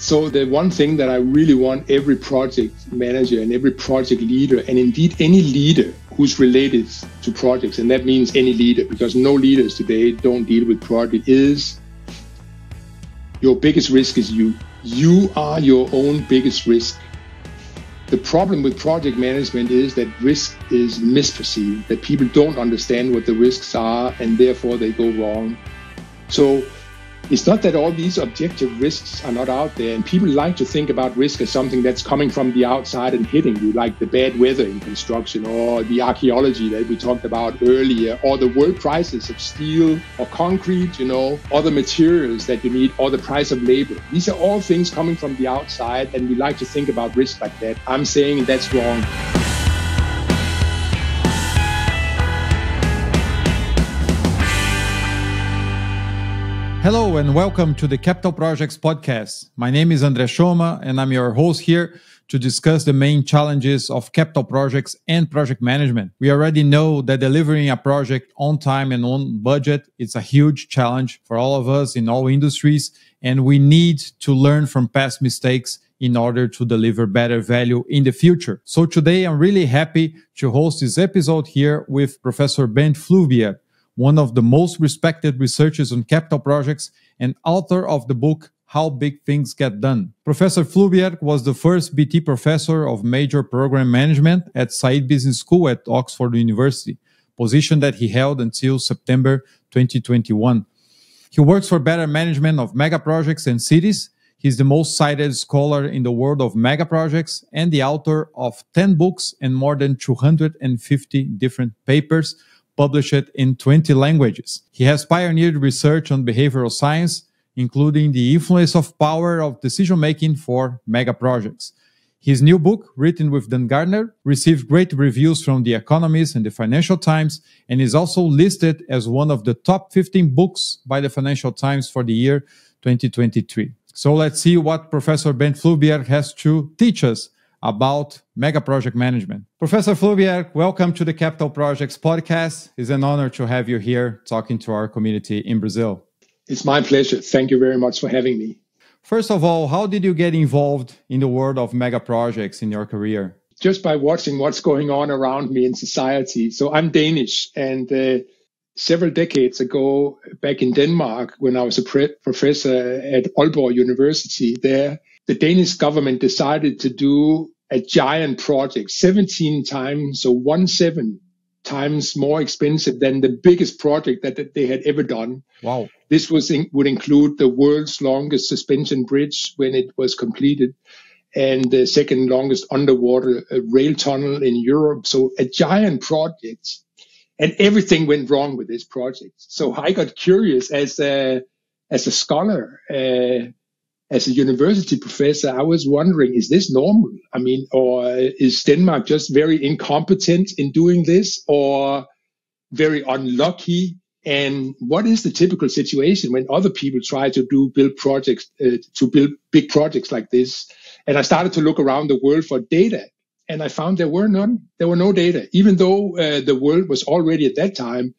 So the one thing that I really want every project manager and every project leader, and indeed any leader who's related to projects, and that means any leader, because no leaders today don't deal with project, is your biggest risk is you. You are your own biggest risk. The problem with project management is that risk is misperceived, that people don't understand what the risks are and therefore they go wrong. So it's not that all these objective risks are not out there. And people like to think about risk as something that's coming from the outside and hitting you, like the bad weather in construction or the archaeology that we talked about earlier, or the world prices of steel or concrete, you know, or the materials that you need, or the price of labor. These are all things coming from the outside, and we like to think about risk like that. I'm saying that's wrong. Hello and welcome to the Capital Projects podcast. My name is André Choma and I'm your host here to discuss the main challenges of capital projects and project management. We already know that delivering a project on time and on budget is a huge challenge for all of us in all industries and we need to learn from past mistakes in order to deliver better value in the future. So today I'm really happy to host this episode here with Professor Bent Flyvbjerg one of the most respected researchers on capital projects and author of the book How Big Things Get Done. Professor Flyvbjerg was the first BT professor of major program management at Said Business School at Oxford University, position that he held until September 2021. He works for better management of mega projects and cities. He's the most cited scholar in the world of mega projects and the author of 10 books and more than 250 different papers published in 20 languages. He has pioneered research on behavioral science, including the influence of power of decision making for mega projects. His new book, written with Dan Gardner, received great reviews from The Economist and the Financial Times, and is also listed as one of the top 15 books by the Financial Times for the year 2023. So let's see what Professor Bent Flyvbjerg has to teach us about mega project management. Professor Flyvbjerg, welcome to the Capital Projects podcast. It's an honor to have you here talking to our community in Brazil. It's my pleasure. Thank you very much for having me. First of all, how did you get involved in the world of mega projects in your career? Just by watching what's going on around me in society. So I'm Danish, and uh, several decades ago, back in Denmark, when I was a pre- professor at Aalborg University, there the Danish government decided to do a giant project, 17 times, so one seven times more expensive than the biggest project that, they had ever done. Wow. This was in, would include the world's longest suspension bridge when it was completed and the second longest underwater uh, rail tunnel in Europe. So a giant project and everything went wrong with this project. So I got curious as a, as a scholar, uh, as a university professor, I was wondering, is this normal? I mean, or is Denmark just very incompetent in doing this or very unlucky? And what is the typical situation when other people try to do build projects, uh, to build big projects like this? And I started to look around the world for data and I found there were none. There were no data, even though uh, the world was already at that time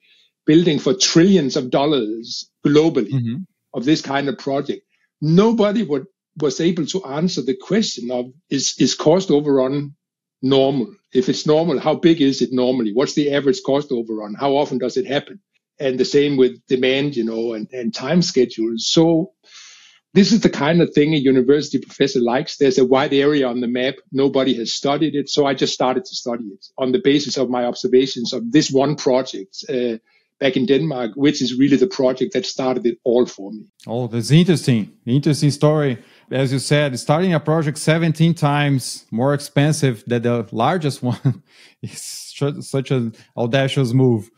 building for trillions of dollars globally mm-hmm. of this kind of project nobody would, was able to answer the question of is, is cost overrun normal? If it's normal, how big is it normally? What's the average cost overrun? How often does it happen? And the same with demand, you know, and, and time schedules. So this is the kind of thing a university professor likes. There's a wide area on the map. Nobody has studied it. So I just started to study it on the basis of my observations of this one project. Uh, back in Denmark, which is really the project that started it all for me. Oh, that's interesting. Interesting story. As you said, starting a project 17 times more expensive than the largest one is such an audacious move.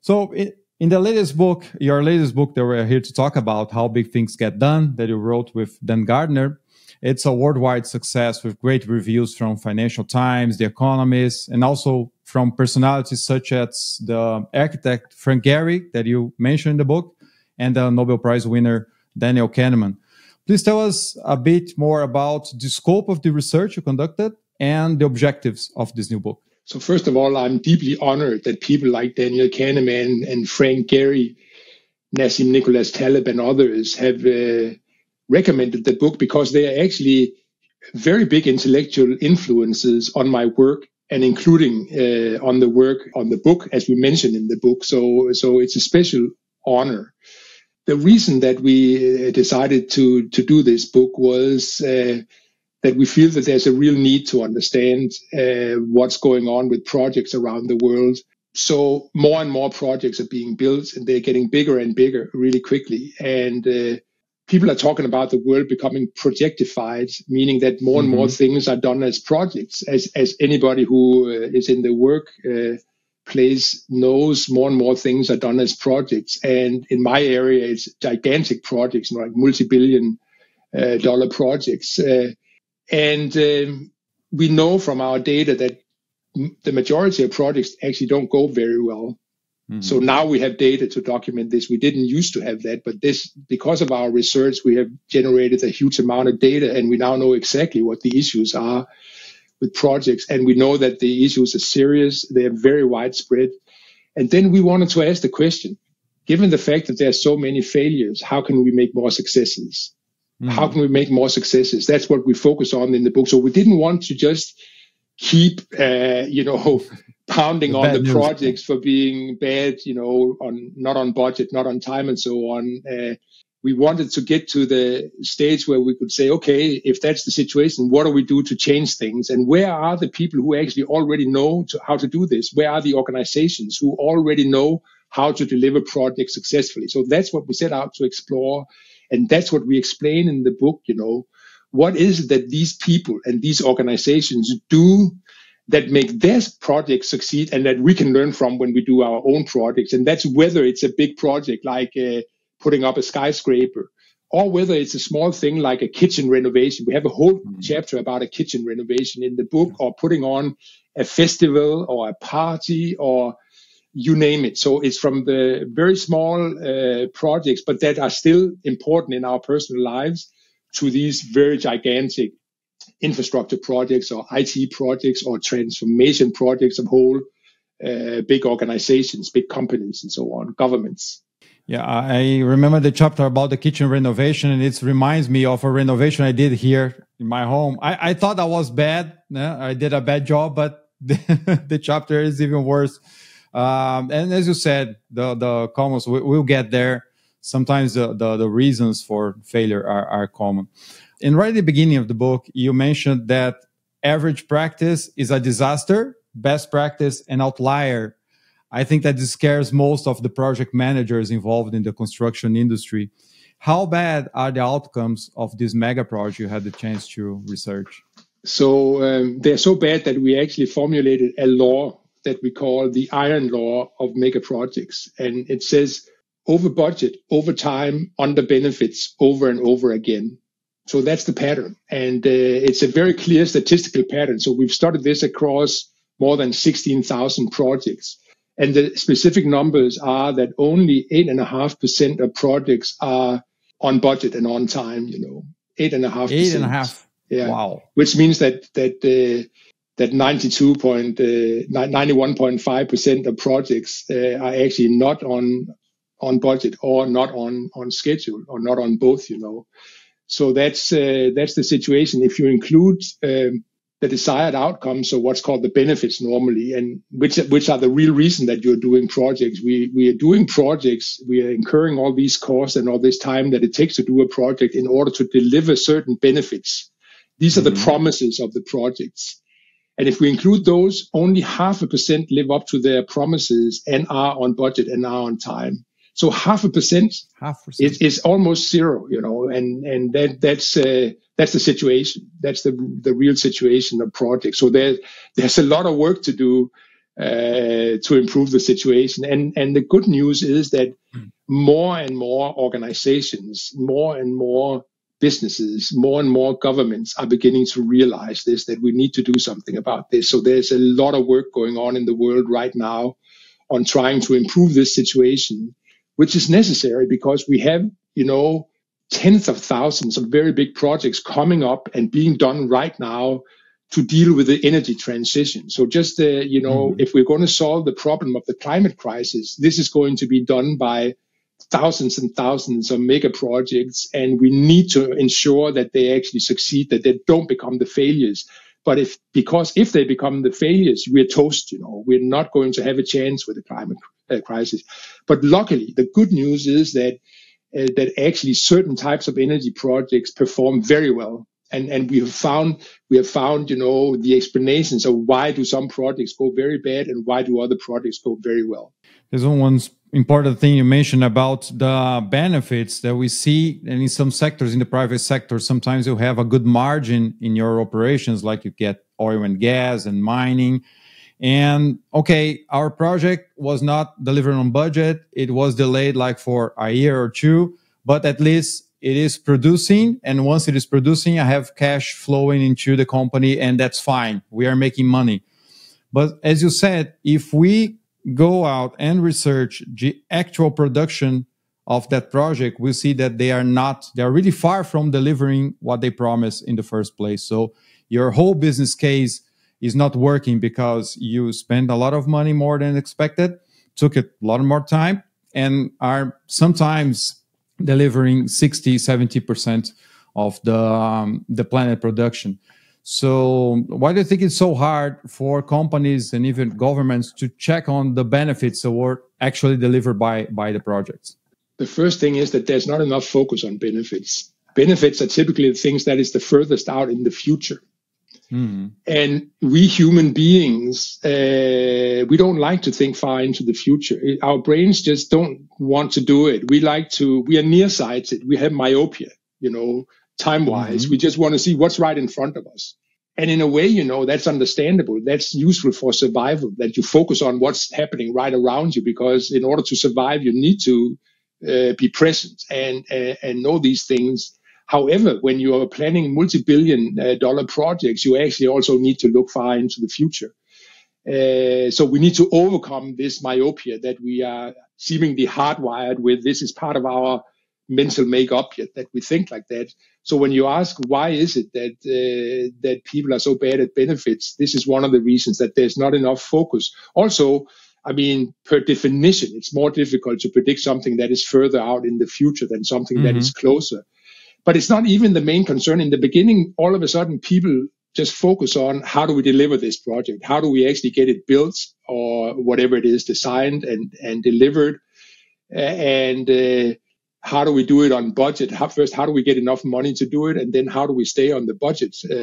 So, in the latest book, your latest book that we're here to talk about, How Big Things Get Done, that you wrote with Dan Gardner, it's a worldwide success with great reviews from Financial Times, The Economist, and also from personalities such as the architect Frank Gehry that you mentioned in the book and the Nobel Prize winner Daniel Kahneman. Please tell us a bit more about the scope of the research you conducted and the objectives of this new book. So first of all, I'm deeply honored that people like Daniel Kahneman and Frank Gehry, Nassim Nicholas Taleb, and others have uh, recommended the book because they are actually very big intellectual influences on my work and including uh, on the work on the book, as we mentioned in the book. So, so it's a special honor. The reason that we uh, decided to to do this book was uh, that we feel that there's a real need to understand uh, what's going on with projects around the world. So more and more projects are being built, and they're getting bigger and bigger really quickly. And uh, people are talking about the world becoming projectified, meaning that more and mm-hmm. more things are done as projects. As as anybody who uh, is in the work uh, place knows, more and more things are done as projects. And in my area, it's gigantic projects, like multi-billion uh, dollar projects. Uh, and um, we know from our data that the majority of projects actually don't go very well. Mm-hmm. So now we have data to document this. We didn't used to have that, but this, because of our research, we have generated a huge amount of data and we now know exactly what the issues are with projects. And we know that the issues are serious. They are very widespread. And then we wanted to ask the question, given the fact that there are so many failures, how can we make more successes? Mm-hmm. How can we make more successes? That's what we focus on in the book. So we didn't want to just keep, uh, you know, pounding the on the news. projects for being bad, you know, on not on budget, not on time, and so on. Uh, we wanted to get to the stage where we could say, okay, if that's the situation, what do we do to change things? And where are the people who actually already know to, how to do this? Where are the organizations who already know how to deliver projects successfully? So that's what we set out to explore. And that's what we explain in the book, you know, what is it that these people and these organizations do that make their projects succeed and that we can learn from when we do our own projects. And that's whether it's a big project like uh, putting up a skyscraper or whether it's a small thing like a kitchen renovation. We have a whole mm-hmm. chapter about a kitchen renovation in the book or putting on a festival or a party or you name it. So it's from the very small uh, projects, but that are still important in our personal lives to these very gigantic infrastructure projects or IT projects or transformation projects of whole uh, big organizations, big companies, and so on, governments. Yeah, I remember the chapter about the kitchen renovation, and it reminds me of a renovation I did here in my home. I, I thought that was bad. Yeah, I did a bad job, but the, the chapter is even worse. Um, and as you said, the the commons we, will get there. Sometimes the, the, the reasons for failure are, are common. And right at the beginning of the book, you mentioned that average practice is a disaster, best practice an outlier. I think that this scares most of the project managers involved in the construction industry. How bad are the outcomes of this mega project you had the chance to research? So um, they're so bad that we actually formulated a law that we call the iron law of mega projects. And it says over budget, over time, under benefits, over and over again. So that's the pattern. And uh, it's a very clear statistical pattern. So we've studied this across more than 16,000 projects. And the specific numbers are that only 8.5% of projects are on budget and on time, you know, 8.5%. Eight and a half. Yeah. Wow. Which means that, that, uh, that 92.91.5% uh, of projects uh, are actually not on on budget or not on on schedule or not on both you know so that's uh, that's the situation. If you include um, the desired outcomes, so what's called the benefits normally, and which which are the real reason that you're doing projects. We we are doing projects. We are incurring all these costs and all this time that it takes to do a project in order to deliver certain benefits. These are mm-hmm. the promises of the projects. And if we include those, only half a percent live up to their promises and are on budget and are on time. So half a percent, half percent. Is, is almost zero, you know, and and that that's uh, that's the situation. That's the the real situation of projects. So there there's a lot of work to do uh, to improve the situation. And and the good news is that mm. more and more organizations, more and more businesses, more and more governments are beginning to realize this that we need to do something about this. So there's a lot of work going on in the world right now on trying to improve this situation which is necessary because we have, you know, tens of thousands of very big projects coming up and being done right now to deal with the energy transition. So just, uh, you know, mm-hmm. if we're going to solve the problem of the climate crisis, this is going to be done by thousands and thousands of mega projects, and we need to ensure that they actually succeed, that they don't become the failures. But if because if they become the failures, we're toast. You know, we're not going to have a chance with the climate uh, crisis. But luckily, the good news is that uh, that actually certain types of energy projects perform very well. And, and we have found we have found you know the explanations of why do some projects go very bad and why do other projects go very well. There's one important thing you mentioned about the benefits that we see and in some sectors in the private sector sometimes you have a good margin in your operations like you get oil and gas and mining and okay our project was not delivered on budget. It was delayed like for a year or two but at least it is producing. And once it is producing i have cash flowing into the company and that's fine. We are making money. But as you said if we go out and research the actual production of that project, we see that they are not, they are really far from delivering what they promised in the first place. So your whole business case is not working because you spend a lot of money more than expected, took a lot more time, and are sometimes delivering 60, 70% of the, um, the planet production. So, why do you think it's so hard for companies and even governments to check on the benefits that were actually delivered by, by the projects? The first thing is that there's not enough focus on benefits. Benefits are typically the things that is the furthest out in the future. Mm-hmm. And we human beings, uh, we don't like to think far into the future. Our brains just don't want to do it. We like to, we are nearsighted. We have myopia, you know, time wise. Mm-hmm. We just want to see what's right in front of us. And in a way, you know, that's understandable. That's useful for survival, that you focus on what's happening right around you, because in order to survive, you need to uh, be present and, uh, and know these things. However, when you are planning multi-billion uh, dollar projects, you actually also need to look far into the future. Uh, so we need to overcome this myopia that we are seemingly hardwired with. This is part of our mental makeup yet that we think like that. So when you ask why is it that uh, that people are so bad at benefits, this is one of the reasons that there's not enough focus. Also, I mean, per definition, it's more difficult to predict something that is further out in the future than something mm-hmm. that is mm-hmm. closer. But it's not even the main concern. In the beginning, all of a sudden, people just focus on how do we deliver this project? How do we actually get it built or whatever it is designed and, and delivered? And uh, how do we do it on budget? How, first, how do we get enough money to do it, and then how do we stay on the budget, uh,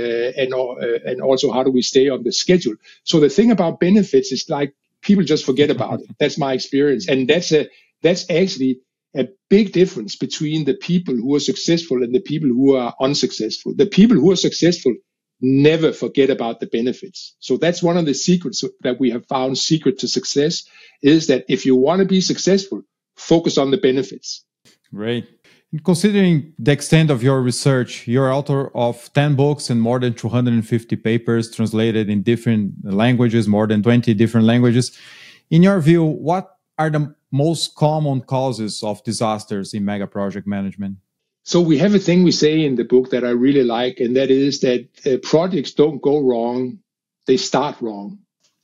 and uh, and also how do we stay on the schedule? So the thing about benefits is like people just forget about it. That's my experience, and that's a that's actually a big difference between the people who are successful and the people who are unsuccessful. The people who are successful never forget about the benefits. So that's one of the secrets that we have found secret to success is that if you want to be successful, focus on the benefits Right. Considering the extent of your research, you're author of 10 books and more than 250 papers translated in different languages, more than 20 different languages. In your view, what are the most common causes of disasters in mega project management? So we have a thing we say in the book that I really like, and that is that uh, projects don't go wrong, they start wrong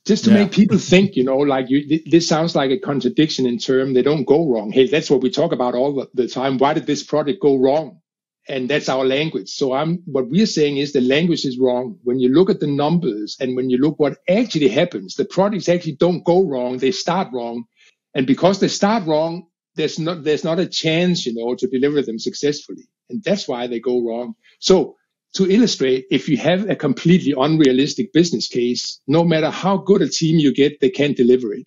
just to yeah. make people think, you know, like you, this sounds like a contradiction in term. They don't go wrong. Hey, that's what we talk about all the time. Why did this project go wrong? And that's our language. So I'm, what we're saying is the language is wrong. When you look at the numbers and when you look what actually happens, the projects actually don't go wrong. They start wrong. And because they start wrong, there's not, there's not a chance, you know, to deliver them successfully. And that's why they go wrong. So to illustrate, if you have a completely unrealistic business case, no matter how good a team you get, they can't deliver it.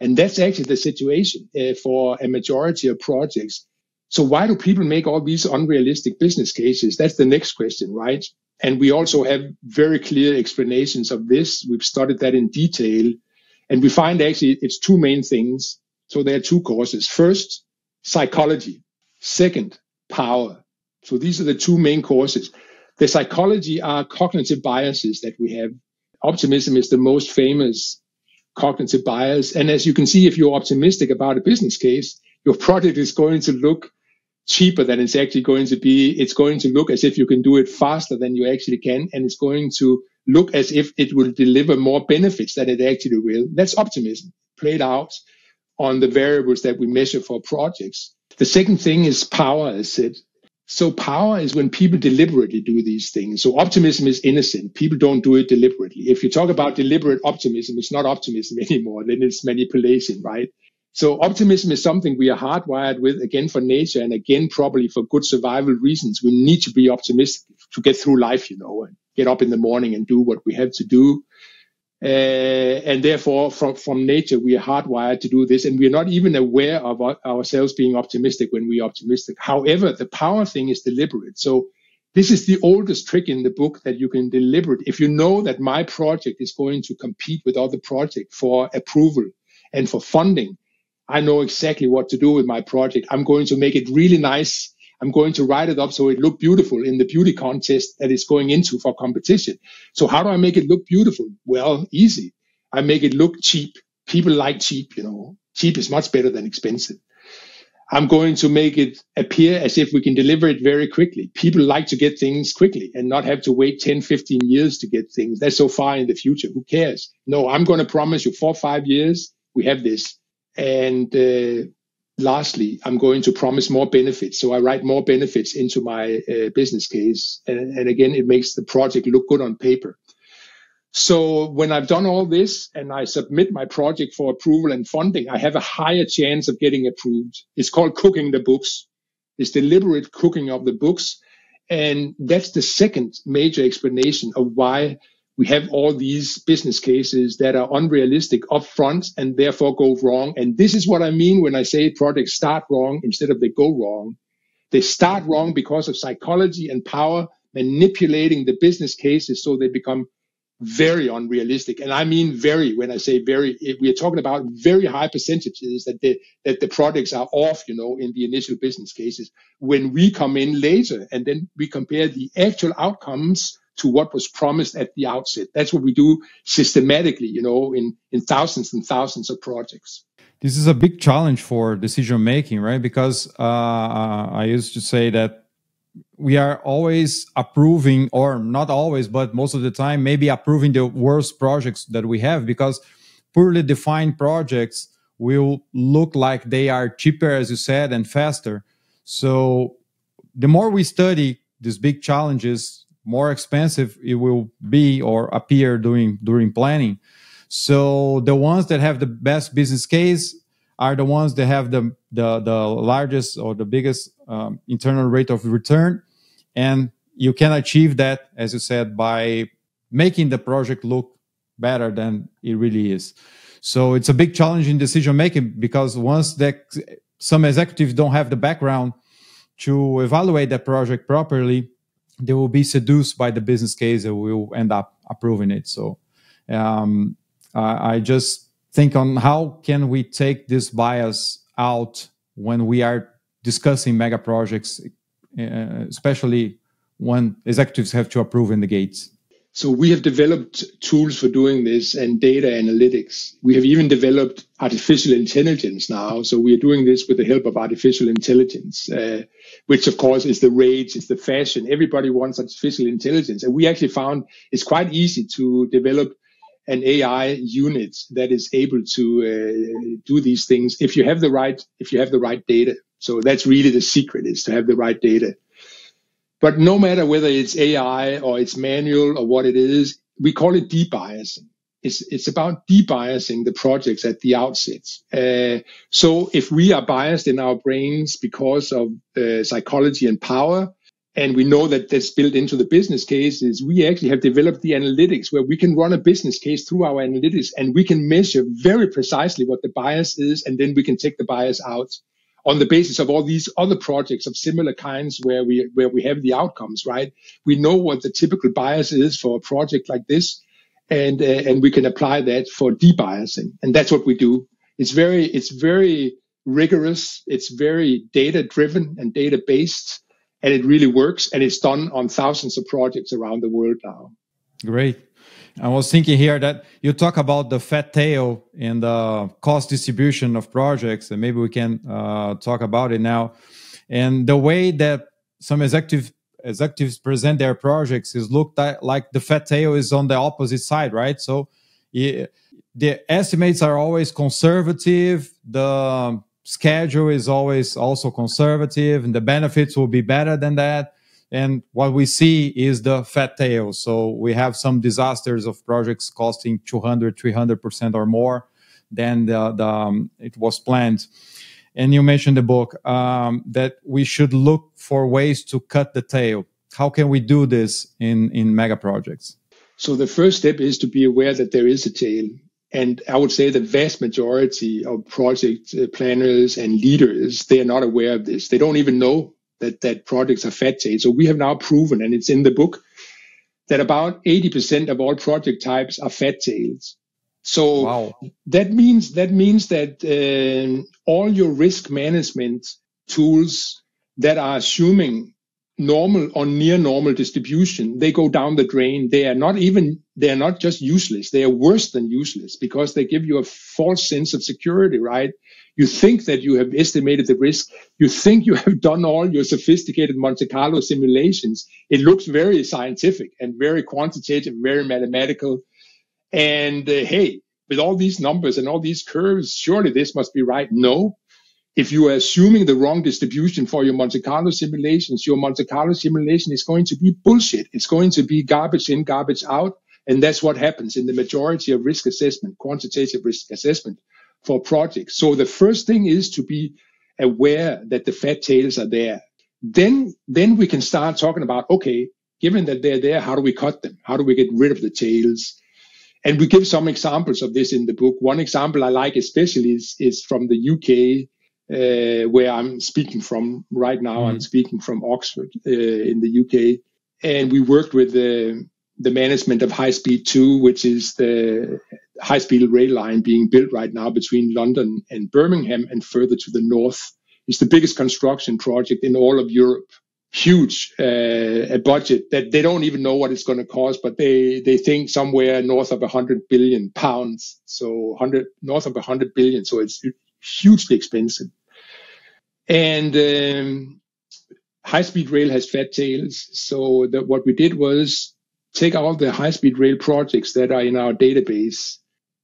And that's actually the situation uh, for a majority of projects. So why do people make all these unrealistic business cases? That's the next question, right? And we also have very clear explanations of this. We've studied that in detail. And we find actually it's two main things. So there are two causes. First, psychology. Second, power. So these are the two main causes. The psychology are cognitive biases that we have. Optimism is the most famous cognitive bias. And as you can see, if you're optimistic about a business case, your product is going to look cheaper than it's actually going to be. It's going to look as if you can do it faster than you actually can. And it's going to look as if it will deliver more benefits than it actually will. That's optimism played out on the variables that we measure for projects. The second thing is power, as said. So power is when people deliberately do these things. So optimism is innocent. People don't do it deliberately. If you talk about deliberate optimism, it's not optimism anymore. Then it's manipulation, right? So optimism is something we are hardwired with again for nature and again probably for good survival reasons. We need to be optimistic to get through life, you know, and get up in the morning and do what we have to do. Uh, and therefore, from, from nature, we are hardwired to do this, and we are not even aware of ourselves being optimistic when we are optimistic. However, the power thing is deliberate. So this is the oldest trick in the book that you can deliberate. If you know that my project is going to compete with other projects for approval and for funding, I know exactly what to do with my project. I'm going to make it really nice I'm going to write it up so it look beautiful in the beauty contest that it's going into for competition. So how do I make it look beautiful? Well, easy. I make it look cheap. People like cheap, you know. Cheap is much better than expensive. I'm going to make it appear as if we can deliver it very quickly. People like to get things quickly and not have to wait 10, 15 years to get things. That's so far in the future. Who cares? No, I'm going to promise you four, five years, we have this. And uh, lastly, I'm going to promise more benefits. So I write more benefits into my uh, business case. And, and, again, it makes the project look good on paper. So when I've done all this and I submit my project for approval and funding, I have a higher chance of getting approved. It's called cooking the books. It's deliberate cooking of the books. And that's the second major explanation of why we have all these business cases that are unrealistic upfront and therefore go wrong. And this is what I mean when I say projects start wrong instead of they go wrong. They start wrong because of psychology and power manipulating the business cases so they become very unrealistic. And I mean very when I say very, we are talking about very high percentages that the that the products are off, you know, in the initial business cases. When we come in later and then we compare the actual outcomes to what was promised at the outset. That's what we do systematically, you know, in, in thousands and thousands of projects. This is a big challenge for decision making, right? Because uh, I used to say that we are always approving, or not always, but most of the time, maybe approving the worst projects that we have because poorly defined projects will look like they are cheaper, as you said, and faster. So the more we study these big challenges, more expensive it will be or appear during during planning. So the ones that have the best business case are the ones that have the the, the largest or the biggest um, internal rate of return, and you can achieve that, as you said, by making the project look better than it really is. So it's a big challenge in decision making because once that some executives don't have the background to evaluate that project properly, they will be seduced by the business case and will end up approving it. So um, I, I just think on how can we take this bias out when we are discussing mega projects, uh, especially when executives have to approve in the gates. So we have developed tools for doing this and data analytics. We have even developed artificial intelligence now. So we are doing this with the help of artificial intelligence, uh, which of course is the rage, it's the fashion. Everybody wants artificial intelligence. And we actually found it's quite easy to develop an AI unit that is able to uh, do these things if you have the right if you have the right data. So that's really the secret is to have the right data. But no matter whether it's AI or it's manual or what it is, we call it debiasing. It's, it's about debiasing the projects at the outset. Uh, so if we are biased in our brains because of uh, psychology and power, and we know that that's built into the business cases, we actually have developed the analytics where we can run a business case through our analytics and we can measure very precisely what the bias is, and then we can take the bias out on the basis of all these other projects of similar kinds where we where we have the outcomes right? We know what the typical bias is for a project like this and uh, and we can apply that for debiasing and that's what we do. It's very it's very rigorous it's very data driven and data based and it really works and it's done on thousands of projects around the world now. Great I was thinking here that you talk about the fat tail in the cost distribution of projects, and maybe we can uh, talk about it now. And the way that some executive executives present their projects is looked at like the fat tail is on the opposite side, right? So the estimates are always conservative. The schedule is always also conservative, and the benefits will be better than that. And what we see is the fat tail. So we have some disasters of projects costing 200, 300% or more than the, the um, it was planned. And you mentioned the book um, that we should look for ways to cut the tail. How can we do this in, in mega projects? So the first step is to be aware that there is a tail. And I would say the vast majority of project uh, planners and leaders, they are not aware of this. They don't even know that, that projects are fat tails. So we have now proven, and it's in the book, that about 80% of all project types are fat tails. So wow. that means that means that uh, all your risk management tools that are assuming normal or near normal distribution, they go down the drain. They are not even, they are not just useless. They are worse than useless because they give you a false sense of security, right? You think that you have estimated the risk. You think you have done all your sophisticated Monte Carlo simulations. It looks very scientific and very quantitative, very mathematical. And uh, hey, with all these numbers and all these curves, surely this must be right. No, if you are assuming the wrong distribution for your Monte Carlo simulations, your Monte Carlo simulation is going to be bullshit. It's going to be garbage in, garbage out. And that's what happens in the majority of risk assessment, quantitative risk assessment for projects. So the first thing is to be aware that the fat tails are there. Then, then we can start talking about, okay, given that they're there, how do we cut them? How do we get rid of the tails? And we give some examples of this in the book. One example I like especially is, is from the UK uh, where I'm speaking from right now. Mm. I'm speaking from Oxford uh, in the UK, and we worked with the the management of High Speed Two, which is the high speed rail line being built right now between London and Birmingham and further to the north. It's the biggest construction project in all of Europe. Huge uh, a budget that they don't even know what it's going to cost, but they they think somewhere north of 100 billion pounds, so 100 north of 100 billion. So it's hugely expensive. And um, high speed rail has fat tails. So that what we did was take all the high speed rail projects that are in our database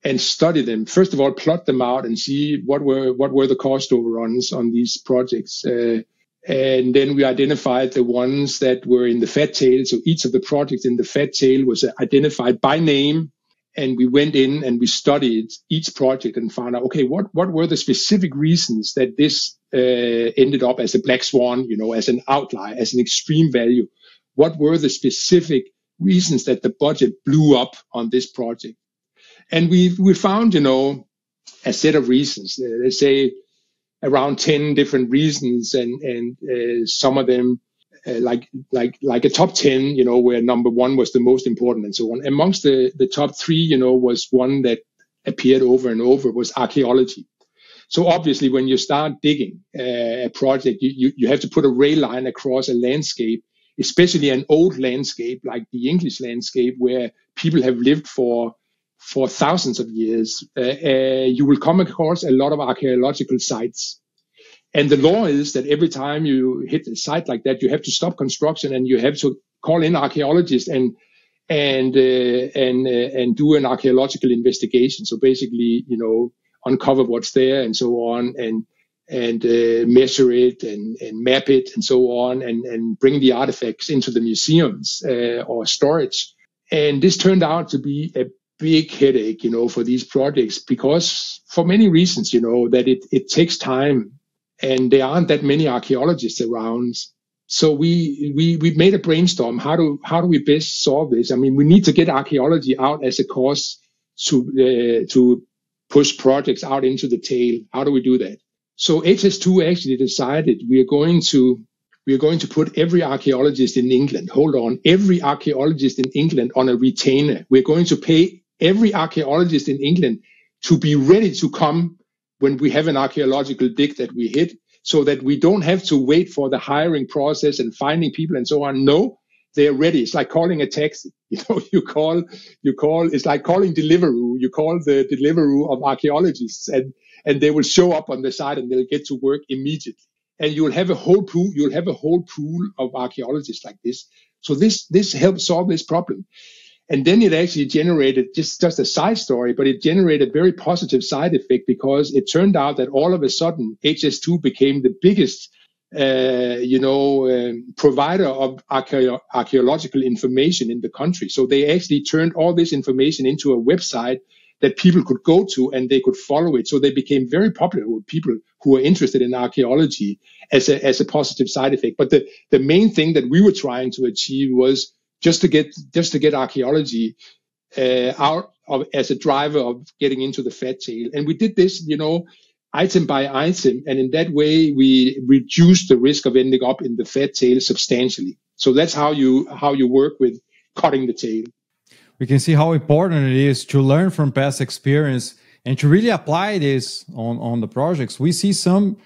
and study them. First of all, plot them out and see what were what were the cost overruns on these projects. Uh, and then we identified the ones that were in the fat tail. So each of the projects in the fat tail was identified by name and we went in and we studied each project and found out okay what what were the specific reasons that this uh, ended up as a black swan you know as an outlier as an extreme value what were the specific reasons that the budget blew up on this project. And we we found you know a set of reasons. Uh, say around 10 different reasons and and uh, some of them uh, like like like a top 10 you know where number one was the most important and so on. Amongst the the top three you know was one that appeared over and over was archaeology. So obviously when you start digging uh, a project you, you you have to put a rail line across a landscape especially an old landscape like the english landscape where people have lived for for thousands of years uh, uh you will come across a lot of archaeological sites and the law is that every time you hit a site like that, you have to stop construction and you have to call in archaeologists and and uh, and uh, and do an archaeological investigation. So basically, you know, uncover what's there and so on, and and uh, measure it and, and map it and so on, and and bring the artifacts into the museums uh, or storage. And this turned out to be a big headache, you know, for these projects because for many reasons, you know, that it it takes time and there aren't that many archaeologists around. So we we we made a brainstorm. How do how do we best solve this? I mean, we need to get archaeology out as a course to uh, to push projects out into the tail. How do we do that? So HS2 actually decided we are going to we are going to put every archaeologist in England. Hold on, every archaeologist in England on a retainer. We're going to pay every archaeologist in England to be ready to come when we have an archaeological dig that we hit so that we don't have to wait for the hiring process and finding people and so on. No, they're ready. It's like calling a taxi. You know, you call, you call, it's like calling Deliveroo. You call the Deliveroo of archaeologists and, and they will show up on the site and they'll get to work immediately. And you'll have a whole pool, you'll have a whole pool of archaeologists like this. So this, this helps solve this problem. And then it actually generated just, just a side story, but it generated very positive side effect because it turned out that all of a sudden HS2 became the biggest, uh, you know, um, provider of archae- archaeological information in the country. So they actually turned all this information into a website that people could go to and they could follow it. So they became very popular with people who are interested in archaeology as a, as a positive side effect. But the, the main thing that we were trying to achieve was just to get, just to get archaeology uh, out of, as a driver of getting into the fat tail. And we did this, you know, item by item. And in that way, we reduce the risk of ending up in the fat tail substantially. So that's how you, how you work with cutting the tail we can see how important it is to learn from past experience and to really apply this on, on the projects. We see some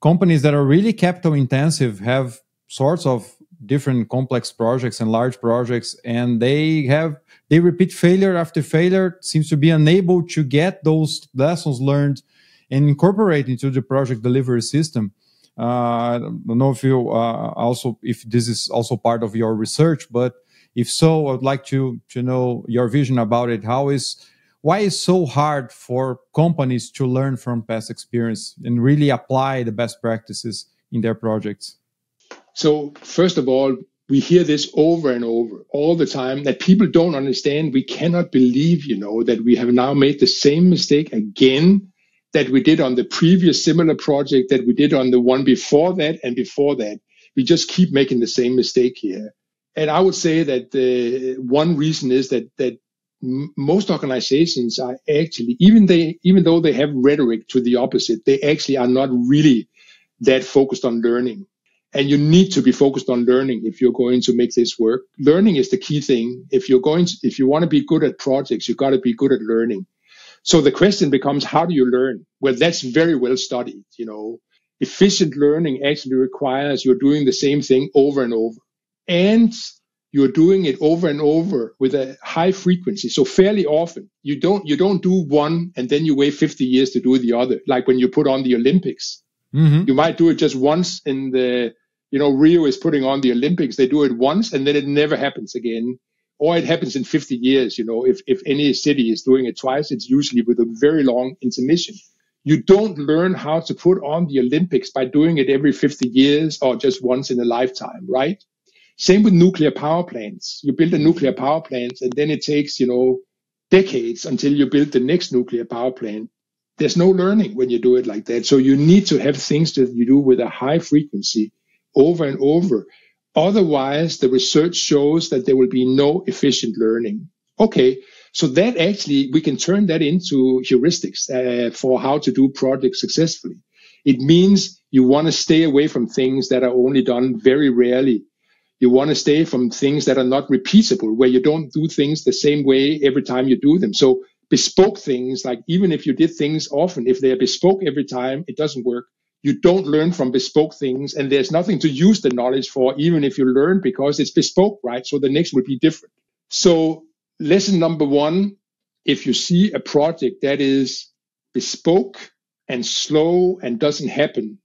companies that are really capital intensive have sorts of different complex projects and large projects and they have they repeat failure after failure seems to be unable to get those lessons learned and incorporate into the project delivery system uh, i don't know if you uh, also if this is also part of your research but if so, I'd like to, to know your vision about it. How is why is so hard for companies to learn from past experience and really apply the best practices in their projects? So, first of all, we hear this over and over all the time that people don't understand. We cannot believe, you know, that we have now made the same mistake again that we did on the previous similar project that we did on the one before that and before that. We just keep making the same mistake here and I would say that the one reason is that that most organizations are actually even they even though they have rhetoric to the opposite, they actually are not really that focused on learning. And you need to be focused on learning if you're going to make this work. Learning is the key thing. If you're going to, if you want to be good at projects, you've got to be good at learning. So the question becomes, how do you learn? Well, that's very well studied. You know, efficient learning actually requires you're doing the same thing over and over and you're doing it over and over with a high frequency so fairly often you don't you don't do one and then you wait 50 years to do the other like when you put on the olympics mm-hmm. you might do it just once in the you know rio is putting on the olympics they do it once and then it never happens again or it happens in 50 years you know if if any city is doing it twice it's usually with a very long intermission you don't learn how to put on the olympics by doing it every 50 years or just once in a lifetime right same with nuclear power plants. You build a nuclear power plant and then it takes, you know, decades until you build the next nuclear power plant. There's no learning when you do it like that. So you need to have things that you do with a high frequency over and over. Otherwise, the research shows that there will be no efficient learning. Okay. So that actually, we can turn that into heuristics uh, for how to do projects successfully. It means you want to stay away from things that are only done very rarely you want to stay from things that are not repeatable, where you don't do things the same way every time you do them. So bespoke things, like even if you did things often, if they're bespoke every time, it doesn't work. You don't learn from bespoke things, and there's nothing to use the knowledge for, even if you learn, because it's bespoke, right? So the next will be different. So lesson number one, if you see a project that is bespoke and slow and doesn't happen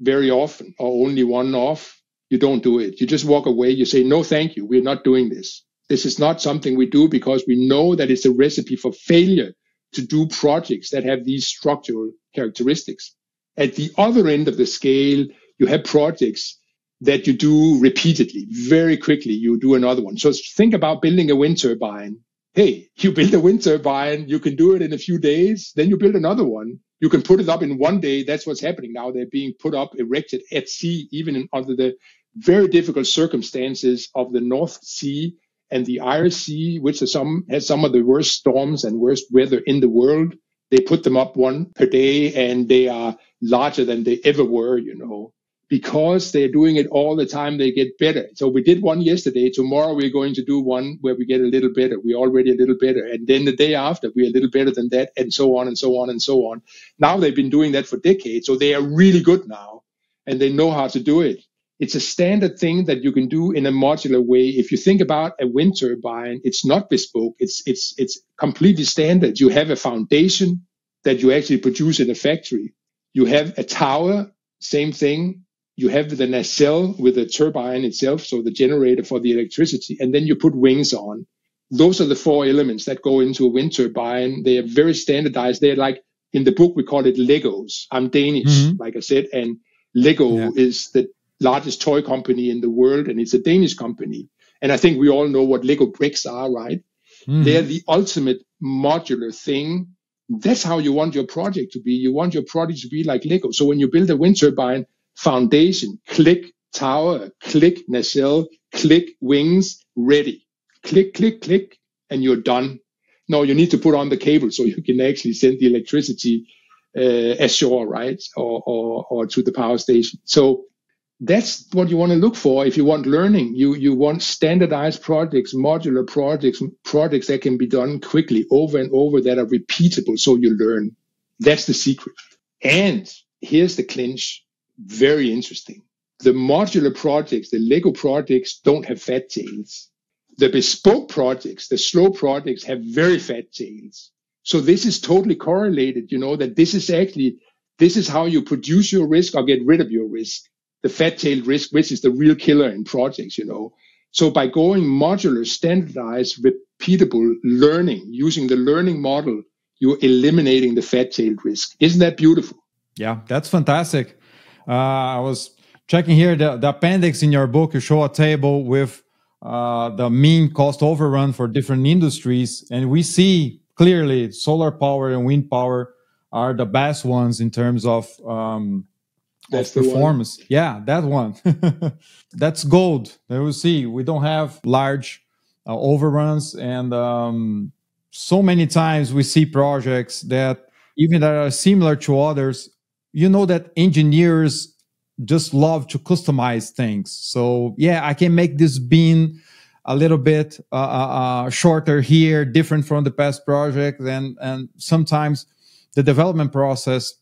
very often or only one off, you don't do it. You just walk away. You say, no, thank you. We're not doing this. This is not something we do because we know that it's a recipe for failure to do projects that have these structural characteristics. At the other end of the scale, you have projects that you do repeatedly, very quickly. You do another one. So think about building a wind turbine. Hey, you build a wind turbine, you can do it in a few days, then you build another one. You can put it up in one day. That's what's happening now. They're being put up, erected at sea, even in, under the very difficult circumstances of the North Sea and the Irish Sea, which some has some of the worst storms and worst weather in the world. They put them up one per day and they are larger than they ever were, you know, because they're doing it all the time. They get better. So we did one yesterday. Tomorrow we're going to do one where we get a little better. We're already a little better. And then the day after we're a little better than that and so on and so on and so on. Now they've been doing that for decades. So they are really good now and they know how to do it it's a standard thing that you can do in a modular way. If you think about a wind turbine, it's not bespoke. It's it's it's completely standard. You have a foundation that you actually produce in a factory. You have a tower, same thing. You have the nacelle with the turbine itself, so the generator for the electricity, and then you put wings on. those are the four elements that go into a wind turbine. They are very standardized. They're like in the book we call it Legos. I'm Danish, mm-hmm. like I said, and Lego yeah. is the largest toy company in the world, and it's a Danish company. And I think we all know what Lego bricks are, right? Mm-hmm. They're the ultimate modular thing. That's how you want your project to be. You want your project to be like Lego. So when you build a wind turbine, foundation, click tower, click nacelle, click wings, ready. Click, click, click, and you're done. No, you need to put on the cable so you can actually send the electricity uh, ashore, right, or, or or to the power station. So that's what you want to look for if you want learning. You you want standardized projects, modular projects, projects that can be done quickly over and over that are repeatable so you learn. That's the secret. And here's the clinch. Very interesting. The modular projects, the Lego projects don't have fat tails. The bespoke projects, the slow projects have very fat tails. So this is totally correlated, you know, that this is actually, this is how you produce your risk or get rid of your risk the fat tailed risk, which is the real killer in projects, you know. So by going modular, standardized, repeatable learning, using the learning model, you're eliminating the fat tailed risk. Isn't that beautiful? Yeah, that's fantastic. Uh, I was checking here the, the appendix in your book. You show a table with uh, the mean cost overrun for different industries, and we see clearly solar power and wind power are the best ones in terms of um, that's performance. Yeah, that one. That's gold. There will see. We don't have large uh, overruns, and um, so many times we see projects that even that are similar to others. You know that engineers just love to customize things. So yeah, I can make this beam a little bit uh, uh, uh shorter here, different from the past project, and and sometimes the development process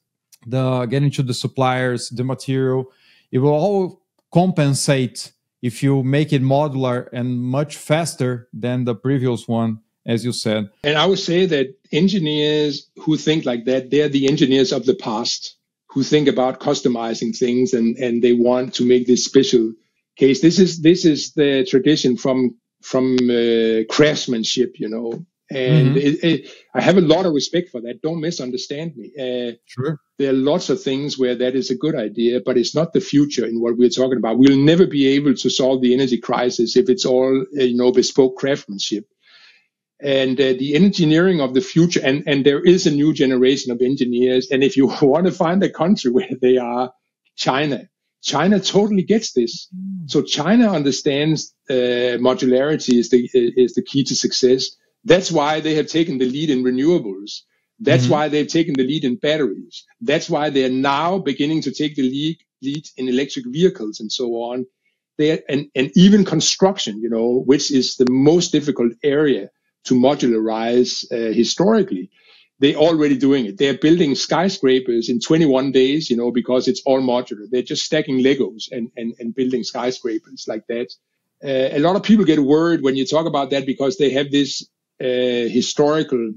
the getting to the suppliers, the material, it will all compensate if you make it modular and much faster than the previous one, as you said. And I would say that engineers who think like that, they're the engineers of the past who think about customizing things and, and they want to make this special case. This is this is the tradition from from uh, craftsmanship, you know, and mm-hmm. it, it, I have a lot of respect for that. Don't misunderstand me. Uh, sure. There are lots of things where that is a good idea, but it's not the future in what we're talking about. We'll never be able to solve the energy crisis if it's all, uh, you know, bespoke craftsmanship. And uh, the engineering of the future, and, and there is a new generation of engineers. And if you want to find a country where they are, China. China totally gets this. Mm. So China understands uh, modularity is the is the key to success that's why they have taken the lead in renewables. That's mm-hmm. why they've taken the lead in batteries. That's why they're now beginning to take the lead, lead in electric vehicles and so on. They and, and even construction, you know, which is the most difficult area to modularize uh, historically. They're already doing it. They're building skyscrapers in 21 days, you know, because it's all modular. They're just stacking Legos and, and, and building skyscrapers like that. Uh, a lot of people get worried when you talk about that because they have this historical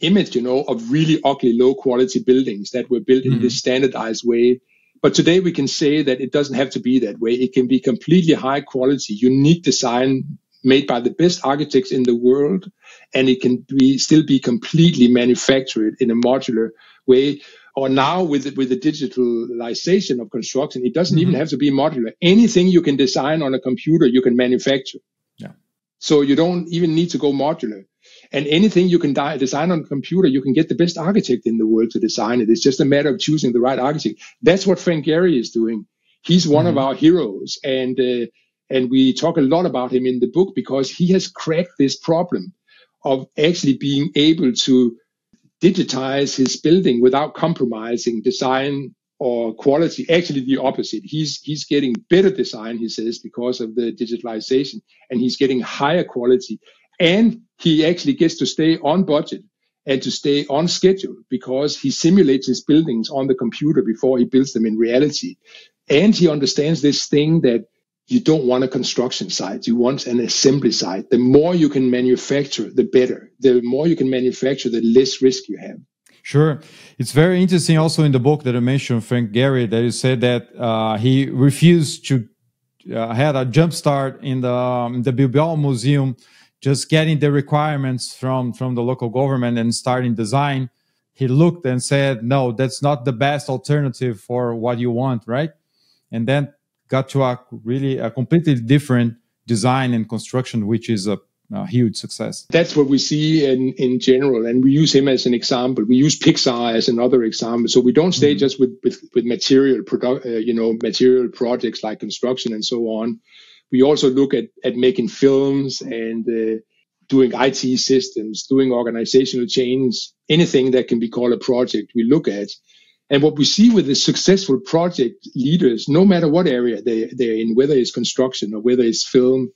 image, you know, of really ugly, low quality buildings that were built mm-hmm. in this standardized way. But today we can say that it doesn't have to be that way. It can be completely high quality, unique design made by the best architects in the world. And it can be still be completely manufactured in a modular way. Or now with, with the digitalization of construction, it doesn't mm-hmm. even have to be modular. Anything you can design on a computer, you can manufacture. Yeah. So you don't even need to go modular. And anything you can di- design on a computer, you can get the best architect in the world to design it. It's just a matter of choosing the right architect. That's what Frank Gehry is doing. He's one mm-hmm. of our heroes, and uh, and we talk a lot about him in the book because he has cracked this problem of actually being able to digitize his building without compromising design or quality. Actually, the opposite. He's he's getting better design, he says, because of the digitalization, and he's getting higher quality and he actually gets to stay on budget and to stay on schedule because he simulates his buildings on the computer before he builds them in reality. And he understands this thing that you don't want a construction site, you want an assembly site. The more you can manufacture, the better. The more you can manufacture, the less risk you have. Sure. It's very interesting also in the book that I mentioned, Frank Gehry, that you said that uh, he refused to uh, had a jump start in the, um, the Bilbao Museum just getting the requirements from from the local government and starting design he looked and said no that's not the best alternative for what you want right? And then got to a really a completely different design and construction which is a, a huge success. That's what we see in in general and we use him as an example. We use pixar as another example. So we don't stay mm-hmm. just with with, with material product uh, you know material projects like construction and so on we also look at, at making films and uh, doing IT systems, doing organizational change, anything that can be called a project we look at. And what we see with the successful project leaders, no matter what area they, they're in, whether it's construction or whether it's film,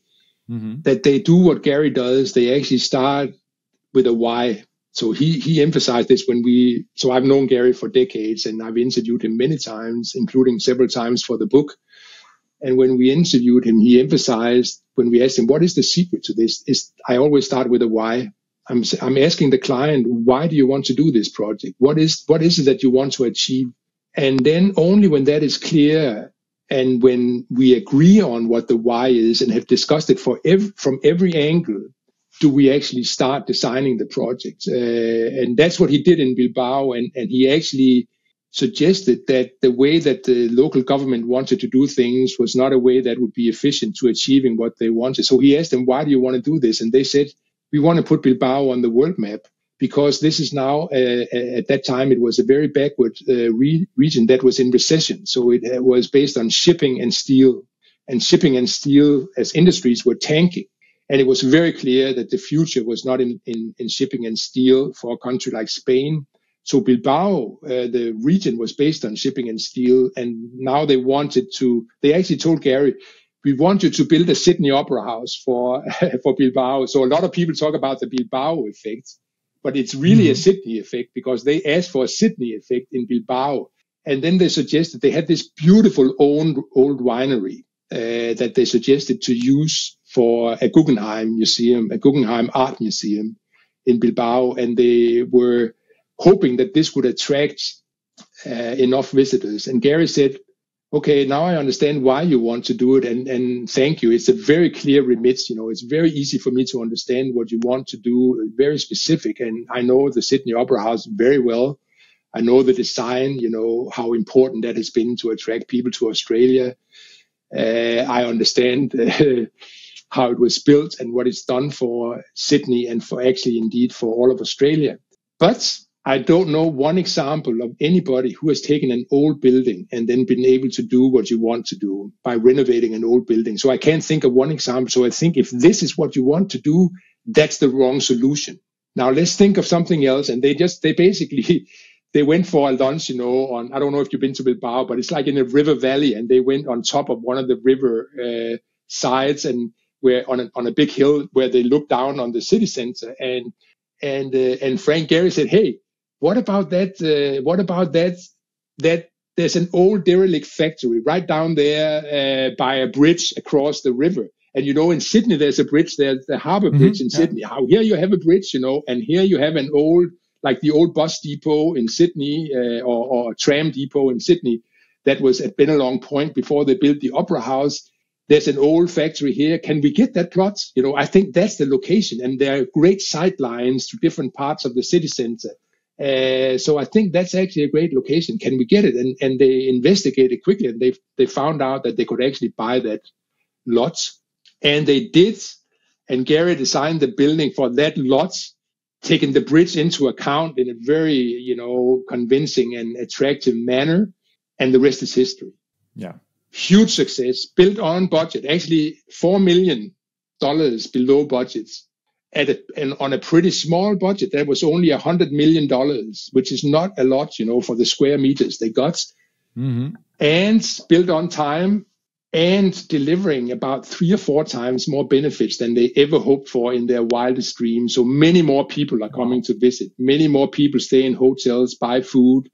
mm-hmm. that they do what Gehry does. They actually start with a why. So he, he emphasized this when we, so I've known Gehry for decades and I've interviewed him many times, including several times for the book. And when we interviewed him, he emphasized when we asked him, what is the secret to this? Is I always start with a why. I'm, I'm asking the client, why do you want to do this project? What is, what is it that you want to achieve? And then only when that is clear and when we agree on what the why is and have discussed it for ev- from every angle, do we actually start designing the project? Uh, and that's what he did in Bilbao. And, and he actually suggested that the way that the local government wanted to do things was not a way that would be efficient to achieving what they wanted. So he asked them, why do you want to do this? And they said, we want to put Bilbao on the world map because this is now, uh, uh at that time, it was a very backward uh, re- region that was in recession. So it uh, was based on shipping and steel. And shipping and steel as industries were tanking. And it was very clear that the future was not in, in, in shipping and steel for a country like Spain so Bilbao, uh, the region was based on shipping and steel, and now they wanted to. They actually told Gehry, "We want you to build a Sydney Opera House for for Bilbao." So a lot of people talk about the Bilbao effect, but it's really mm-hmm. a Sydney effect because they asked for a Sydney effect in Bilbao, and then they suggested they had this beautiful old old winery uh, that they suggested to use for a Guggenheim museum, a Guggenheim art museum in Bilbao, and they were hoping that this would attract uh, enough visitors. And Gehry said, okay, now I understand why you want to do it. And, and thank you. It's a very clear remit. You know, it's very easy for me to understand what you want to do, very specific. And I know the Sydney Opera House very well. I know the design, you know, how important that has been to attract people to Australia. Uh, I understand how it was built and what it's done for Sydney and for actually indeed for all of Australia. But I don't know one example of anybody who has taken an old building and then been able to do what you want to do by renovating an old building. So I can't think of one example. So I think if this is what you want to do, that's the wrong solution. Now let's think of something else. And they just, they basically, they went for a lunch, you know, on, I don't know if you've been to Bilbao, but it's like in a river valley and they went on top of one of the river uh, sides and where on a, on a big hill where they looked down on the city center and, and, uh, and Frank Gehry said, Hey, what about that? Uh, what about that? That there's an old derelict factory right down there uh, by a bridge across the river. And you know, in Sydney, there's a bridge there, the Harbour mm-hmm. Bridge in yeah. Sydney. How here you have a bridge, you know, and here you have an old, like the old bus depot in Sydney uh, or, or tram depot in Sydney that was at Bennelong Point before they built the Opera House. There's an old factory here. Can we get that plot? You know, I think that's the location. And there are great sight lines to different parts of the city center. Uh, so I think that's actually a great location. Can we get it? And and they investigated quickly, and they they found out that they could actually buy that lot, and they did. And Gehry designed the building for that lot, taking the bridge into account in a very you know convincing and attractive manner, and the rest is history. Yeah, huge success, built on budget. Actually, four million dollars below budgets at a, and on a pretty small budget. That was only a hundred million dollars, which is not a lot, you know, for the square meters they got, mm-hmm. and built on time and delivering about three or four times more benefits than they ever hoped for in their wildest dreams. So many more people are coming to visit. Many more people stay in hotels, buy food,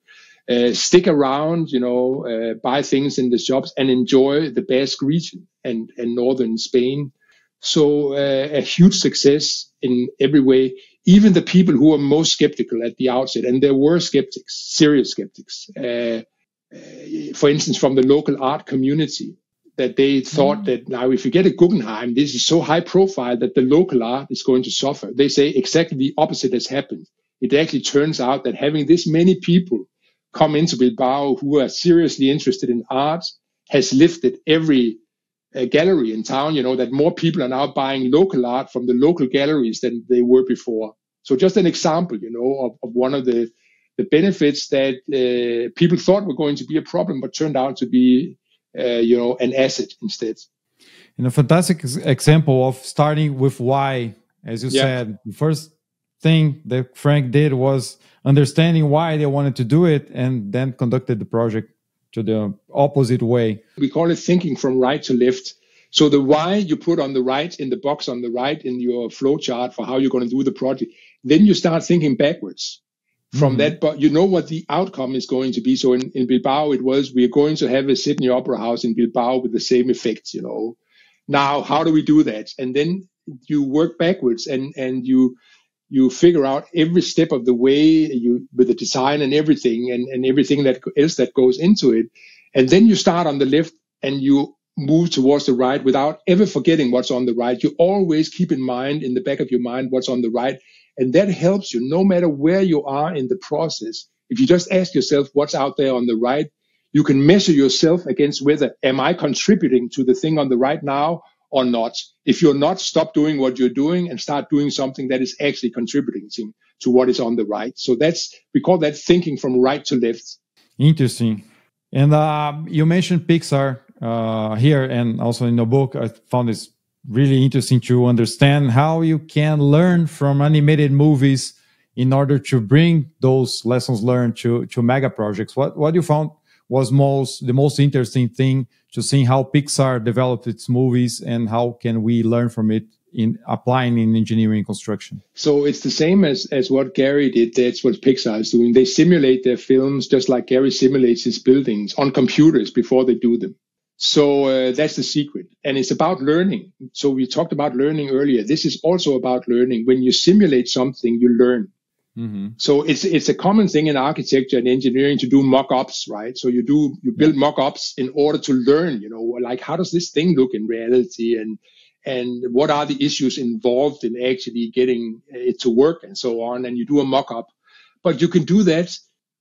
uh, stick around, you know, uh, buy things in the shops and enjoy the Basque region and, and northern Spain. So uh, a huge success in every way. Even the people who were most skeptical at the outset, and there were skeptics, serious skeptics. Uh, uh, for instance, from the local art community, that they thought mm. that now if you get a Guggenheim, this is so high profile that the local art is going to suffer. They say exactly the opposite has happened. It actually turns out that having this many people come into Bilbao who are seriously interested in art has lifted every uh, gallery in town. You know that more people are now buying local art from the local galleries than they were before. So just an example, you know, of, of one of the the benefits that uh, people thought were going to be a problem, but turned out to be, uh, you know, an asset instead. And a fantastic example of starting with why, as you yeah. said, the first thing that Frank did was understanding why they wanted to do it, and then conducted the project to the opposite way. We call it thinking from right to left. So the why you put on the right in the box on the right in your flow chart for how you're going to do the project. Then you start thinking backwards from mm-hmm. that, but you know what the outcome is going to be. So in, in Bilbao, it was we're going to have a Sydney Opera House in Bilbao with the same effects, you know. Now, how do we do that? And then you work backwards and and you you figure out every step of the way you with the design and everything and, and everything that else that goes into it. And then you start on the left and you move towards the right without ever forgetting what's on the right. You always keep in mind in the back of your mind what's on the right and that helps you no matter where you are in the process. If you just ask yourself what's out there on the right, you can measure yourself against whether am I contributing to the thing on the right now or not. If you're not, stop doing what you're doing and start doing something that is actually contributing to, to what is on the right. So that's we call that thinking from right to left. Interesting. And uh, you mentioned Pixar uh, here, and also in the book, I found this really interesting to understand how you can learn from animated movies in order to bring those lessons learned to, to mega projects. What what you found was most the most interesting thing to see how Pixar developed its movies and how can we learn from it in applying in engineering construction. So it's the same as as what Gehry did. That's what Pixar is doing. They simulate their films just like Gehry simulates his buildings on computers before they do them. So uh, that's the secret. And it's about learning. So we talked about learning earlier. This is also about learning. When you simulate something, you learn. Mm-hmm. So it's it's a common thing in architecture and engineering to do mock-ups, right? So you do you build mock-ups in order to learn, you know, like how does this thing look in reality and and what are the issues involved in actually getting it to work and so on. And you do a mock-up. But you can do that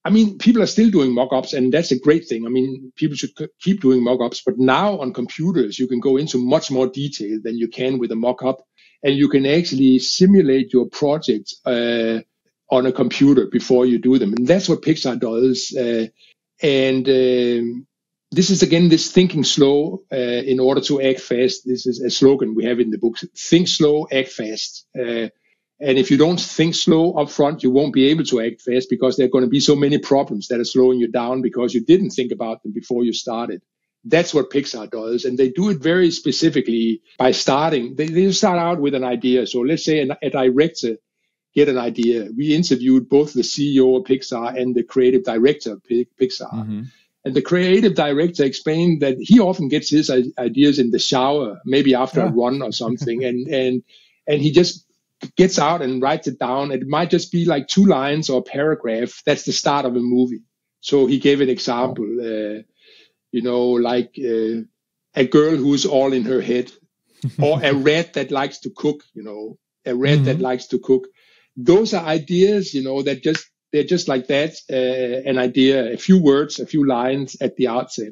I mean, people are still doing mock-ups, and that's a great thing. I mean, people should keep doing mock-ups, but now on computers, you can go into much more detail than you can with a mock-up, and you can actually simulate your project uh, on a computer before you do them, and that's what Pixar does. Uh, and um, this is again this thinking slow uh, in order to act fast. This is a slogan we have in the book: think slow, act fast. Uh, and if you don't think slow up front, you won't be able to act fast because there are going to be so many problems that are slowing you down because you didn't think about them before you started. That's what Pixar does. And they do it very specifically by starting. They, they start out with an idea. So let's say a director get an idea. We interviewed both the CEO of Pixar and the creative director of Pixar. Mm-hmm. And the creative director explained that he often gets his ideas in the shower, maybe after yeah. a run or something. and, and, and he just gets out and writes it down. It might just be like two lines or a paragraph. That's the start of a movie. So he gave an example, uh, you know, like uh, a girl who's all in her head, or a rat that likes to cook, you know, a rat mm-hmm. that likes to cook. Those are ideas, you know, that just they're just like that, uh, an idea, a few words, a few lines at the outset.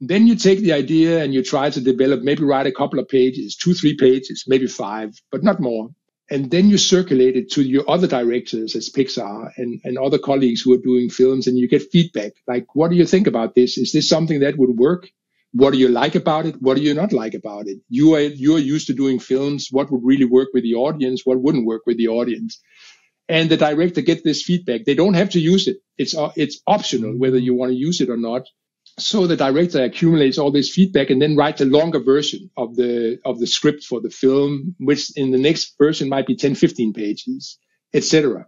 Then you take the idea and you try to develop, maybe write a couple of pages, two, three pages, maybe five, but not more and then you circulate it to your other directors as Pixar and, and other colleagues who are doing films and you get feedback. Like, what do you think about this? Is this something that would work? What do you like about it? What do you not like about it? You are, you are used to doing films. What would really work with the audience? What wouldn't work with the audience? And the director get this feedback. They don't have to use it. It's, uh, it's optional whether you want to use it or not so the director accumulates all this feedback and then writes a longer version of the of the script for the film which in the next version might be 10 15 pages etc